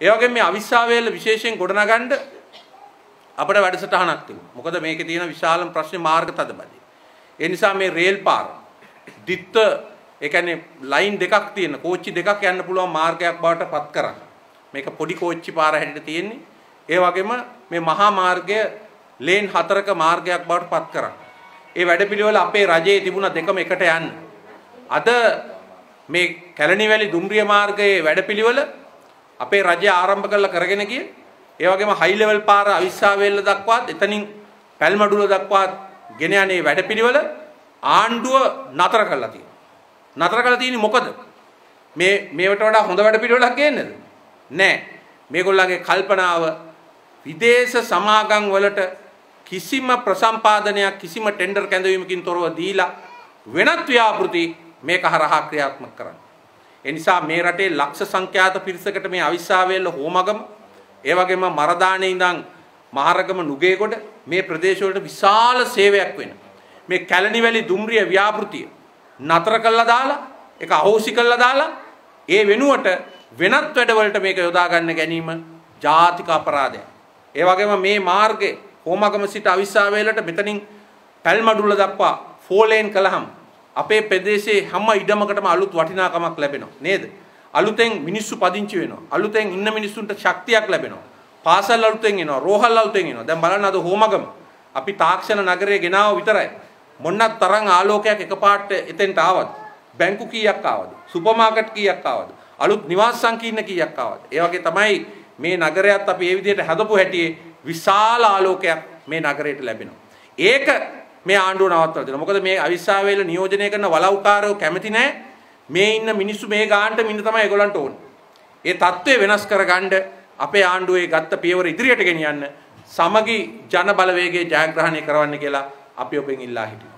ඒ වගේම මේ අවිස්සාවේල විශේෂයෙන් ගොඩනගන්න අපිට වැඩසටහනක් තිබුණා. මොකද මේකේ තියෙන විශාලම ප්‍රශ්නේ මාර්ග තදබදි. ඒ නිසා මේ රේල් පාර දිත්ත ඒ කියන්නේ ලයින් දෙකක් තියෙන කෝච්චි දෙකක් යන්න පුළුවන් මාර්ගයක් බවට පත් කරා. මේක පොඩි කෝච්චි පාර හැටියට තියෙන්නේ. ඒ වගේම මේ මහා මාර්ගය ලේන් හතරක මාර්ගයක් බවට පත් කරා. ඒ වැඩපිළිවෙල අපේ රජයේ තිබුණ දෙකම එකට යන්න. අද මේ කැලණිවැලි දුම්රිය මාර්ගයේ වැඩපිළිවෙල අපේ රජය ආරම්භ කරලා කරගෙන ගියේ. ඒ වගේම හයි ලෙවල් පාර අවිස්සාවේල්ල දක්වාත් එතනින් පැල්මඩුල දක්වාත් ගෙන යන්නේ වැඩපිළිවෙල ආණ්ඩුව නතර කරලා තියෙනවා. නතර කරලා තියෙන්නේ මොකද? මේ මේවට වඩා හොඳ වැඩපිළිවෙලක් ගේන්නද? නෑ. මේගොල්ලන්ගේ කල්පනාව විදේශ සමාගම් වලට කිසිම ප්‍රසම්පාදනයක් කිසිම ටෙන්ඩර් කැඳවීමකින් තොරව දීලා වෙනත් ව්‍යාපෘති මේක හරහා ක්‍රියාත්මක කරන්න. ඒ නිසා මේ රටේ ලක්ෂ සංඛ්‍යාත පිරිසකට මේ අවිස්සාවේල්ල හෝමගම ඒ වගේම මරදානේ ඉඳන් මහරගම නුගේගොඩ මේ ප්‍රදේශවලට විශාල සේවයක් වෙන මේ කැලණිවැලි දුම්රිය ව්‍යාපෘතිය නතර කළා දාලා ඒක අහෝසි කළා දාලා ඒ වෙනුවට වෙනත් වැඩවලට මේක යොදා ගන්න ගැනීම ජාතික අපරාධයක්. ඒ වගේම මේ මාර්ගයේ හෝමගම සිට අවිස්සාවේලට මෙතනින් පැල්මඩුල්ල දක්වා ෆෝලේන් කළහම අපේ ප්‍රදේශයේ හැම ඉඩමකටම අලුත් වටිනාකමක් ලැබෙනවා නේද? අලුතෙන් මිනිස්සු පදිංචි වෙනවා. අලුතෙන් ඉන්න මිනිස්සුන්ට ශක්තියක් ලැබෙනවා. පාසල් අලුතෙන් එනවා, රෝහල් අලුතෙන් එනවා. දැන් බලන්න අද හෝමගම අපි තාක්ෂණ නගරයේ ගෙනාව විතරයි. මොන්නක් තරම් ආලෝකයක් එකපාරට එතෙන්ට ආවද? බැංකු කීයක් ආවද? සුපර් මාකට් කීයක් ආවද? අලුත් නිවාස සංකීර්ණ කීයක් ආවද? ඒ වගේ තමයි මේ නගරයත් අපි ඒ විදිහට හදපු හැටියේ විශාල ආලෝකයක් මේ නගරයට ලැබෙනවා. ඒක මේ ආණ්ඩුව නවත්තලා දෙනවා. මොකද මේ අවිස්සාවේල නියෝජනය කරන වලව්කාරයෝ කැමති නැහැ. මේ ඉන්න මිනිස්සු මේ ගානට මින්න තමයි ඒගොල්ලන්ට ඕනේ. ඒ தત્ත්වය වෙනස් කරගන්න අපේ ආණ්ඩුවේ ගත්ත පියවර ඉදිරියට ගෙනියන්න සමගි ජන බලවේගයේ ජයග්‍රහණය කරවන්න කියලා අපි ඔබෙන් ඉල්ලා හිටිනවා.